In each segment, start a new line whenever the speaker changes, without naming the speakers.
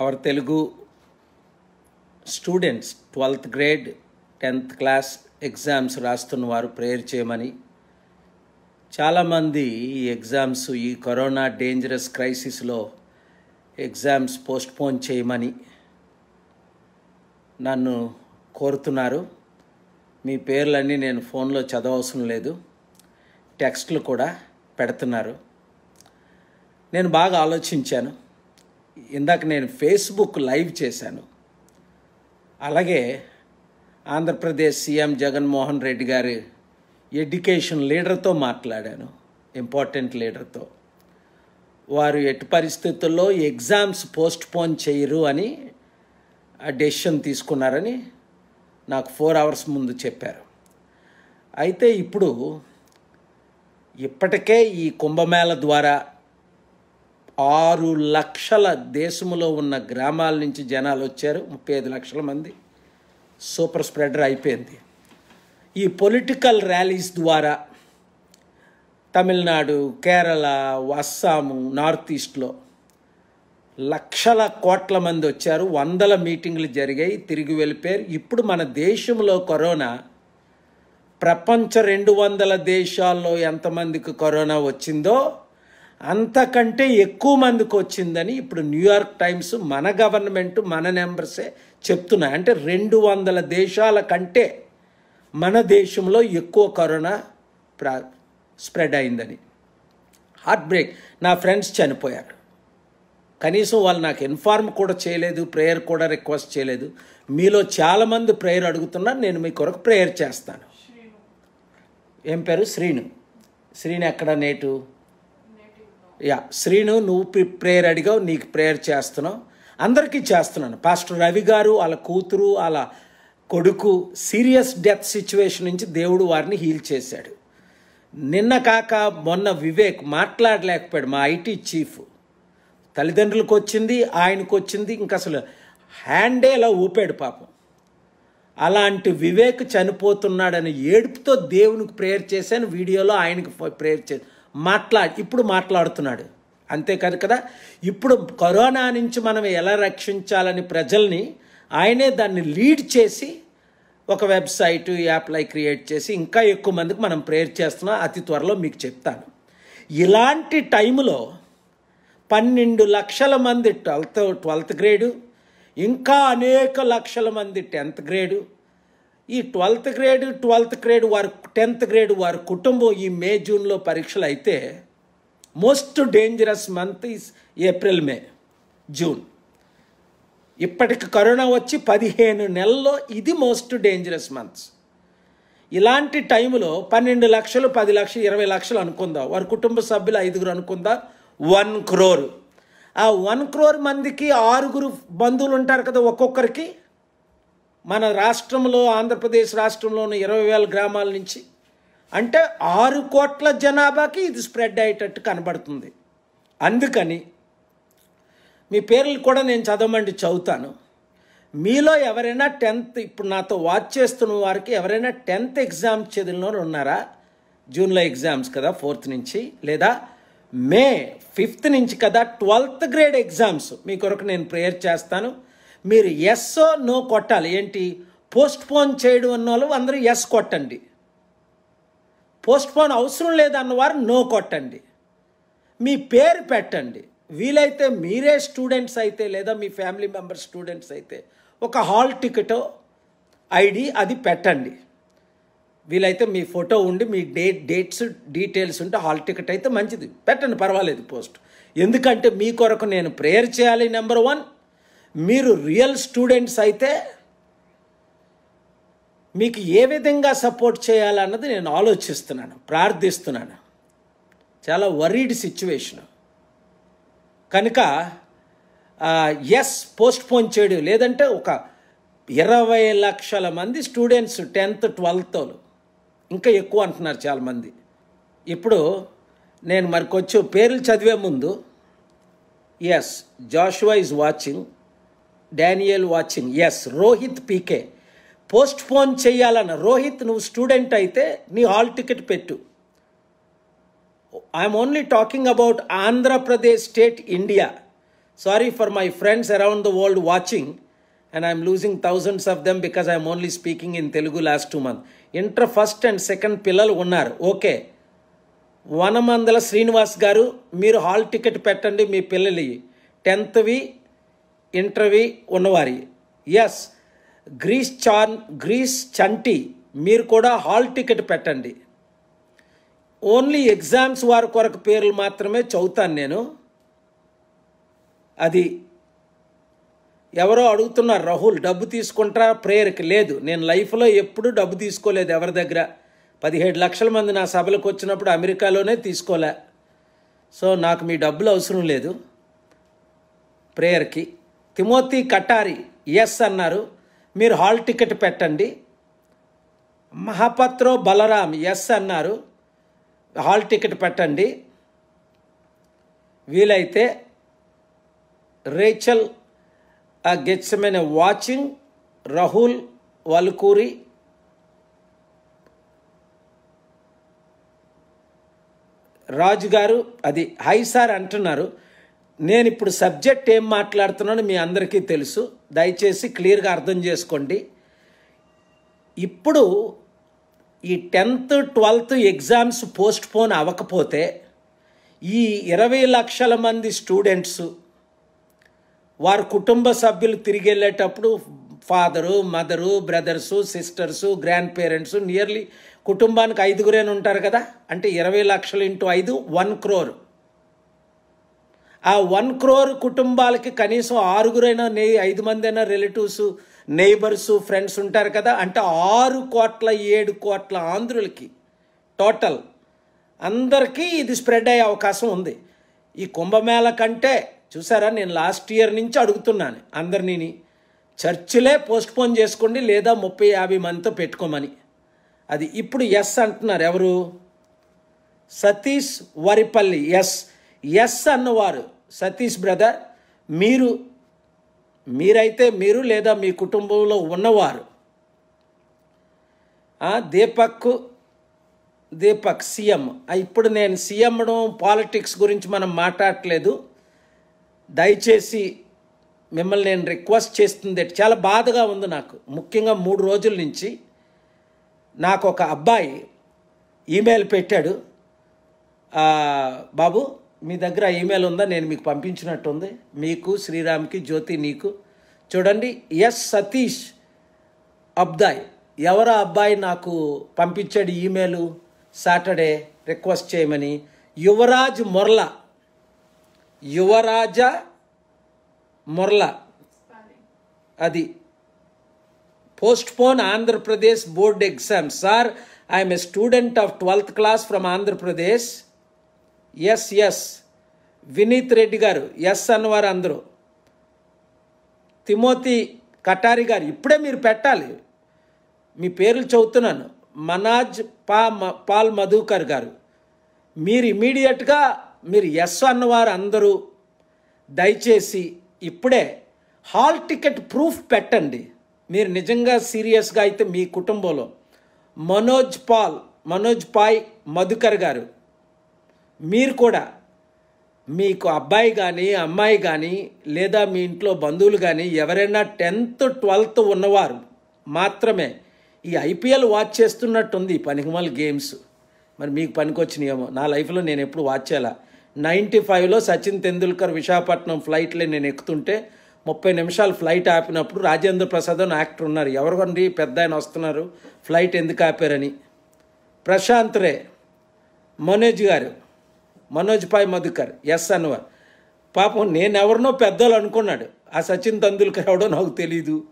Our Telugu students twelfth grade tenth class exams రాస్తున్న వారు prayer చేయమని చాలామంది ఈ ఎగ్జామ్స్ ఈ కరోనా డేంజరస్ క్రైసిస్లో ఎగ్జామ్స్ పోస్ట్పోన్ చేయమని నన్ను కోరుతున్నారు. మీ పేర్లన్నీ నేను ఫోన్లో చదవవసరం లేదు. టెక్స్ట్లు కూడా పెడుతున్నారు. నేను బాగా ఆలోచించాను. ఇందాక నేను ఫేస్బుక్ లైవ్ చేశాను. అలాగే ఆంధ్రప్రదేశ్ సీఎం జగన్మోహన్ రెడ్డి గారి ఎడ్యుకేషన్ లీడర్తో మాట్లాడాను ఇంపార్టెంట్ లీడర్తో. వారు ఎట్టి పరిస్థితుల్లో ఎగ్జామ్స్ పోస్ట్ పోన్ చేయరు అని ఆ డెసిషన్ తీసుకున్నారని నాకు ఫోర్ అవర్స్ ముందు చెప్పారు. అయితే ఇప్పుడు ఇప్పటికే ఈ కుంభమేళ ద్వారా ఆరు లక్షల దేశంలో ఉన్న గ్రామాల నుంచి జనాలు వచ్చారు. ముప్పై ఐదు లక్షల మంది. సూపర్ స్ప్రెడర్ అయిపోయింది. ఈ పొలిటికల్ ర్యాలీస్ ద్వారా తమిళనాడు కేరళ అస్సాము నార్త్ ఈస్ట్లో లక్షల కోట్ల మంది వచ్చారు. వందల మీటింగ్లు జరిగాయి. తిరిగి వెళ్ళిపోయారు. ఇప్పుడు మన దేశంలో కరోనా ప్రపంచ రెండు వందల దేశాల్లో ఎంతమందికి కరోనా వచ్చిందో అంతకంటే ఎక్కువ మందికి వచ్చిందని ఇప్పుడు న్యూయార్క్ టైమ్స్ మన గవర్నమెంట్ మన నెంబర్సే చెప్తున్నాయి. అంటే రెండు వందల దేశాల కంటే మన దేశంలో ఎక్కువ కరోనా ప్రా స్ప్రెడ్ అయిందని. Heart break. నా ఫ్రెండ్స్ చనిపోయారు. కనీసం వాళ్ళు నాకు ఇన్ఫార్మ్ కూడా చేయలేదు ప్రేయర్ కూడా రిక్వెస్ట్ చేయలేదు. మీలో చాలామంది ప్రేయర్ అడుగుతున్నారు నేను మీ కొరకు ప్రేయర్ చేస్తాను. ఏం పేరు? శ్రీను. శ్రీను ఎక్కడ నేటు? యా శ్రీను నువ్వు ప్రి- ప్రేయర్ అడిగావు నీకు ప్రేయర్ చేస్తున్నావు అందరికీ చేస్తున్నాను. పాస్టర్ రవి గారు వాళ్ళ కూతురు వాళ్ళ కొడుకు సీరియస్ డెత్ సిచ్యువేషన్ నుంచి దేవుడు వారిని హీల్ చేశాడు. నిన్న కాక మొన్న వివేక్ మాట్లాడలేకపోయాడు మా ఐటీ చీఫ్ తల్లిదండ్రులకు వచ్చింది ఆయనకు వచ్చింది ఇంకా అసలు హ్యాండే ఇలా ఊపాడు పాపం. అలాంటి వివేక్ చనిపోతున్నాడని ఏడుపుతో దేవునికి ప్రేయర్ చేశాను వీడియోలో ఆయనకి ప్రేయర్ చేశాను. మాట్లా ఇప్పుడు మాట్లాడుతున్నాడు. అంతేకాదు కదా ఇప్పుడు కరోనా నుంచి మనం ఎలా రక్షించాలని ప్రజల్ని ఆయనే దాన్ని లీడ్ చేసి ఒక వెబ్సైట్ యాప్లై క్రియేట్ చేసి ఇంకా ఎక్కువ మందికి మనం ప్రేయర్ చేస్తున్నాం. అతి త్వరలో మీకు చెప్తాను. ఇలాంటి టైంలో పన్నెండు లక్షల మంది ట్వెల్త్ ట్వెల్త్ గ్రేడు ఇంకా అనేక లక్షల మంది టెన్త్ గ్రేడు ఈ ట్వెల్త్ గ్రేడ్ ట్వెల్త్ గ్రేడ్ వారి టెన్త్ గ్రేడ్ వారి కుటుంబం ఈ మే జూన్లో పరీక్షలు అయితే most dangerous month is April May June. ఇప్పటికి కరోనా వచ్చి పదిహేను నెలల్లో ఇది మోస్ట్ డేంజరస్ మంత్స్. ఇలాంటి టైంలో పన్నెండు లక్షలు పది లక్షలు ఇరవై లక్షలు అనుకుందాం. వారి కుటుంబ సభ్యులు ఐదుగురు అనుకుందాం? వన్ క్రోర్. ఆ వన్ క్రోర్ మందికి ఆరుగురు బంధువులు ఉంటారు కదా ఒక్కొక్కరికి. మన రాష్ట్రంలో ఆంధ్రప్రదేశ్ రాష్ట్రంలోని ఇరవై వేల గ్రామాల నుంచి అంటే ఆరు కోట్ల జనాభాకి ఇది స్ప్రెడ్ అయ్యేటట్టు కనబడుతుంది. అందుకని మీ పేర్లు కూడా నేను చదవమండి చదువుతాను. మీలో ఎవరైనా టెన్త్ ఇప్పుడు నాతో వాచ్ చేస్తున్న వారికి ఎవరైనా టెన్త్ ఎగ్జామ్ చదివిన ఉన్నారా? జూన్లో ఎగ్జామ్స్ కదా ఫోర్త్ నుంచి. లేదా మే ఫిఫ్త్ నుంచి కదా ట్వెల్త్ గ్రేడ్ ఎగ్జామ్స్ మీ కొరకు నేను ప్రేయర్ చేస్తాను. మీరు ఎస్ నో కొట్టాలి. ఏంటి? పోస్ట్ పోన్ చేయడం అన్న వాళ్ళు అందరూ ఎస్ కొట్టండి. పోస్ట్ పోన్ అవసరం లేదన్నవారు నో కొట్టండి. మీ పేరు పెట్టండి. వీలైతే మీరే స్టూడెంట్స్ అయితే లేదా మీ ఫ్యామిలీ మెంబర్ స్టూడెంట్స్ అయితే ఒక హాల్ టికెటో ఐడి అది పెట్టండి. వీలైతే మీ ఫోటో ఉండి మీ డేట్ డేట్స్ డీటెయిల్స్ ఉంటే హాల్ టికెట్ అయితే మంచిది. పెట్టండి పర్వాలేదు పోస్ట్ ఎందుకంటే మీ కొరకు నేను ప్రేయర్ చేయాలి నెంబర్ వన్ మీరు రియల్ స్టూడెంట్స్ అయితే మీకు ఏ విధంగా సపోర్ట్ చేయాలన్నది నేను ఆలోచిస్తున్నాను ప్రార్థిస్తున్నాను. చాలా వరీడ్ సిచ్యువేషను కనుక ఎస్ పోస్ట్ పోన్ చేయడం లేదంటే ఒక ఇరవై లక్షల మంది స్టూడెంట్స్ టెన్త్ ట్వెల్త్ ఇంకా ఎక్కువ అంటున్నారు చాలామంది. ఇప్పుడు నేను మరి కొంచెం పేర్లు చదివే ముందు yes Joshua is watching Daniel watching. Yes Rohit PK. Postpone చేయాలన్న. రోహిత్ నువ్వు స్టూడెంట్ అయితే నీ హాల్ టికెట్ పెట్టు. I'm only talking about Andhra Pradesh state India sorry for my friends around the world watching and I'm losing thousands of them because I'm only speaking in Telugu last two month inter first and second పిల్లలు ఉన్నారు. Okay వనమందల Srinivas గారు మీరు hall ticket పెట్టండి మీ పిల్లలు. టెన్త్వి ఇంటర్వ్యూ ఉన్నవారి. ఎస్ గ్రీస్ చాన్ గ్రీస్ చంటి మీరు కూడా హాల్ టికెట్ పెట్టండి. ఓన్లీ ఎగ్జామ్స్ వారి కొరకు పేర్లు మాత్రమే చదువుతాను నేను. అది ఎవరో అడుగుతున్నారు రాహుల్ డబ్బు తీసుకుంటారా ప్రేయర్కి లేదు. నేను లైఫ్లో ఎప్పుడూ డబ్బు తీసుకోలేదు ఎవరి దగ్గర. పదిహేడు లక్షల మంది నా సభలకు వచ్చినప్పుడు అమెరికాలోనే తీసుకోలే. సో నాకు మీ డబ్బులు అవసరం లేదు. ప్రేయర్కి తిమోతి కటారి ఎస్ అన్నారు. మీరు హాల్ టికెట్ పెట్టండి. మహాపత్రో బలరాం ఎస్ అన్నారు. హాల్ టికెట్ పెట్టండి. వీలైతే రేచల్ గెచ్చమైన వాచింగ్ రాహుల్ వల్కూరి రాజు గారు అది హై సార్ అంటున్నారు. నేను ఇప్పుడు సబ్జెక్ట్ ఏం మాట్లాడుతున్నానో మీ అందరికీ తెలుసు. దయచేసి క్లియర్గా అర్థం చేసుకోండి. ఇప్పుడు ఈ tenth twelfth exams postpone అవ్వకపోతే ఈ ఇరవై లక్షల మంది స్టూడెంట్స్ వారి కుటుంబ సభ్యులు తిరిగి వెళ్ళేటప్పుడు father mother brothers sisters grandparents nearly కుటుంబానికి ఐదుగురేనే ఉంటారు కదా. అంటే ఇరవై లక్షలు ఇంటూ ఐదు వన్ క్రోర్. ఆ వన్ క్రోర్ కుటుంబాలకి కనీసం ఆరుగురైనా నే ఐదు మంది అయినా రిలేటివ్స్ నైబర్స్ ఫ్రెండ్స్ ఉంటారు కదా. అంటే ఆరు కోట్ల ఏడు కోట్ల ఆంధ్రులకి టోటల్ అందరికీ ఇది స్ప్రెడ్ అయ్యే అవకాశం ఉంది. ఈ కుంభమేళ కంటే చూసారా నేను లాస్ట్ ఇయర్ నుంచి అడుగుతున్నాను. అందరినీ చర్చిలే పోస్ట్పోన్ చేసుకోండి లేదా ముప్పై యాభై మందితో పెట్టుకోమని. అది ఇప్పుడు ఎస్ అంటున్నారు ఎవరు? సతీష్ వరిపల్లి. ఎస్ ఎస్ అన్నవారు. సతీష్ బ్రదర్ మీరు మీరైతే మీరు లేదా మీ కుటుంబంలో ఉన్నవారు. దీపక్ దీపక్ సీఎం. ఇప్పుడు నేను సీఎండం పాలిటిక్స్ గురించి మనం మాట్లాడట్లేదు. దయచేసి మిమ్మల్ని నేను రిక్వెస్ట్ చేస్తుంది. చాలా బాధగా ఉంది నాకు. ముఖ్యంగా మూడు రోజుల నుంచి నాకు ఒక అబ్బాయి ఈమెయిల్ పెట్టాడు. బాబు మీ దగ్గర ఈమెయిల్ ఉందా? నేను మీకు పంపించినట్టుంది. మీకు శ్రీరామ్కి జ్యోతి నీకు. చూడండి ఎస్ సతీష్ అబ్దాయ్. ఎవరు అబ్బాయి నాకు పంపించాడు ఈమెయిల్ సాటర్డే రిక్వెస్ట్ చేయమని. యువరాజ్ మొర్ల. యువరాజ మొర్ల. అది. Postpone Andhra Pradesh board exam sir I'm a student of twelfth class from Andhra Pradesh yes yes. Vineet Reddy garu yes అన్నవారు అందరూ తిమోతి కటారి గారు ఇప్పుడే మీరు పెట్టాలి. మీ పేర్లు చదువుతున్నాను. మనాజ్ పా పాల్ మధుకర్ గారు. మీరు ఇమీడియట్గా మీరు ఎస్ అన్నవారు అందరూ దయచేసి ఇప్పుడే హాల్ టికెట్ ప్రూఫ్ పెట్టండి. మీరు నిజంగా సీరియస్గా అయితే మీ కుటుంబంలో. మనోజ్ పాల్ మనోజ్ పాయ్ మధుకర్ గారు. మీరు కూడా మీకు అబ్బాయి కానీ అమ్మాయి కానీ లేదా మీ ఇంట్లో బంధువులు కానీ ఎవరైనా టెన్త్ ట్వెల్త్ ఉన్నవారు మాత్రమే ఈ ఐపీఎల్ వాచ్ చేస్తున్నట్టుంది పనికిమల్ పనికిమాల గేమ్స్. మరి మీకు పనికొచ్చినాయేమో. నా లైఫ్లో నేను ఎప్పుడు వాచ్ చేయాలా? నైంటీ ఫైవ్లో సచిన్ తెందుల్కర్ విశాఖపట్నం ఫ్లైట్లో నేను ఎక్కుతుంటే ముప్పై నిమిషాలు ఫ్లైట్ ఆపినప్పుడు రాజేంద్ర ప్రసాద్ అని యాక్టర్ ఉన్నారు. ఎవరికండి పెద్ద ఆయన వస్తున్నారు? ఫ్లైట్ ఎందుకు ఆపారని. ప్రశాంత్ రే మనోజ్ గారు మనోజ్ పాయ్ మధుకర్ ఎస్ అన్వర్. పాపం నేను ఎవరినో పెద్దలు అనుకున్నాడు. ఆ సచిన్ తెందుల్కర్ ఎవడో నాకు తెలీదు.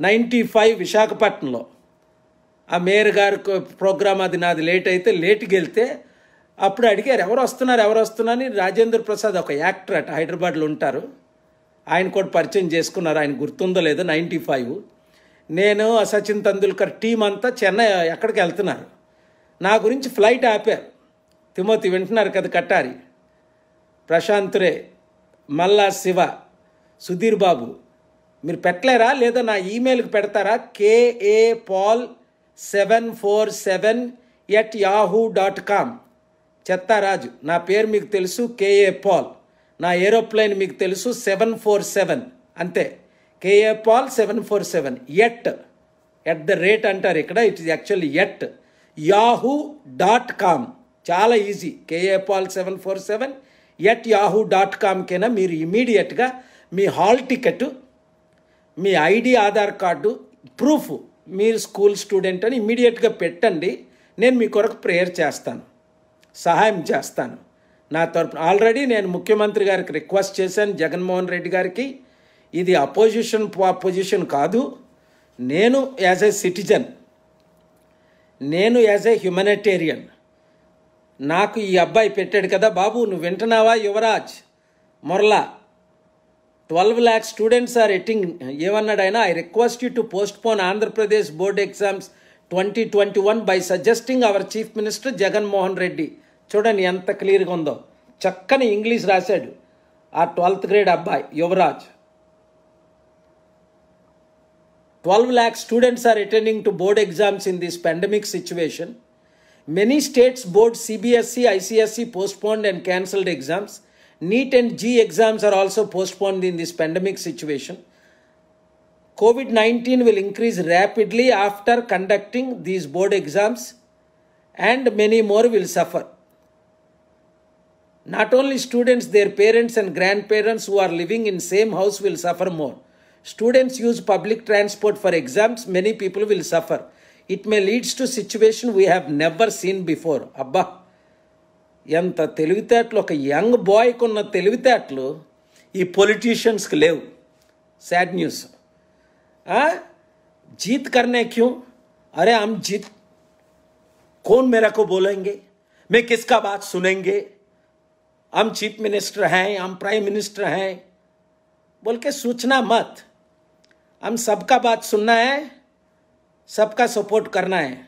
నైంటీ ఫైవ్ విశాఖపట్నంలో. ఆ మేయర్ గారి ప్రోగ్రామ్ అది నాది లేట్ అయితే లేట్కి వెళ్తే అప్పుడు అడిగారు ఎవరు వస్తున్నారు ఎవరు వస్తున్నారని రాజేంద్ర ప్రసాద్ ఒక యాక్టర్ అట హైదరాబాద్లో ఉంటారు. ఆయన కూడా పరిచయం చేసుకున్నారు. ఆయన గుర్తుందో లేదో నైంటీ ఫైవ్. నేను ఆ సచిన్ తెందుల్కర్ టీం అంతా చెన్నై ఎక్కడికి వెళ్తున్నారు. నా గురించి ఫ్లైట్ ఆపారు. తిమోతి వింటున్నారు కదా కట్టారి. ప్రశాంతురే మల్లా శివ సుధీర్ బాబు మీరు పెట్టలేరా లేదా నా ఈమెయిల్కి పెడతారా? KA Paul seven four seven at Yahoo dot com. Chettaraju నా పేరు మీకు తెలుసు కేఏ పాల్. నా ఏరోప్లేన్ మీకు తెలుసు సెవెన్ ఫోర్ సెవెన్. అంతే. KA Paul seven four seven at at the rate అంటారు ఇక్కడ it is actually at Yahoo dot com. చాలా easy KA Paul seven four seven at Yahoo dot కామ్కైనా మీరు ఇమీడియట్గా మీ హాల్ టికెట్ మీ ఐడి ఆధార్ కార్డు ప్రూఫ్ మీరు school student అని ఇమీడియట్గా పెట్టండి. నేను మీ కొరకు ప్రేయర్ చేస్తాను. సహాయం చేస్తాను. నా తరపున ఆల్రెడీ నేను ముఖ్యమంత్రి గారికి రిక్వెస్ట్ చేశాను జగన్మోహన్ రెడ్డి గారికి. ఇది అపోజిషన్ పొజిషన్ కాదు. నేను యాజ్ ఏ సిటిజన్ నేను యాజ్ ఏ హ్యుమనిటేరియన్ నాకు ఈ అబ్బాయి పెట్టాడు కదా బాబు నువ్వు వింటున్నావా Yuvaraj? Morla twelve lakh students are attending. ఏమన్నాడు ఆయన I request you to postpone Andhra Pradesh board exams twenty twenty one by suggesting our chief minister Jaganmohan Reddy చూడండి ఎంత క్లియర్గా ఉందో. చక్కని ఇంగ్లీష్ రాశాడు ఆ ట్వెల్త్ గ్రేడ్ అబ్బాయి Yuvaraj. Twelve lakh students are attending to board exams in this pandemic situation Many states board CBSE, ICSE postponed and cancelled exams. NEET and G exams are also postponed in this pandemic situation. COVID 19 will increase rapidly after conducting these board exams, and many more will suffer. Not only students, their parents and grandparents who are living in same house will suffer more. Students use public transport for exams, many people will suffer. It may leads to situation we have never seen before. Abba. ఎంత తెలివితేటలు ఒక young బాయ్కి ఉన్న తెలివితేటలు ఈ పొలిటీషియన్స్కి లేవు sad news हाँ जीत करने क्यों अरे हम जीत कौन मेरा को बोलेंगे मैं किसका बात सुनेंगे हम चीफ मिनिस्टर हैं हम प्राइम मिनिस्टर हैं बोल के सोचना मत हम सबका बात सुनना है सबका सपोर्ट करना है।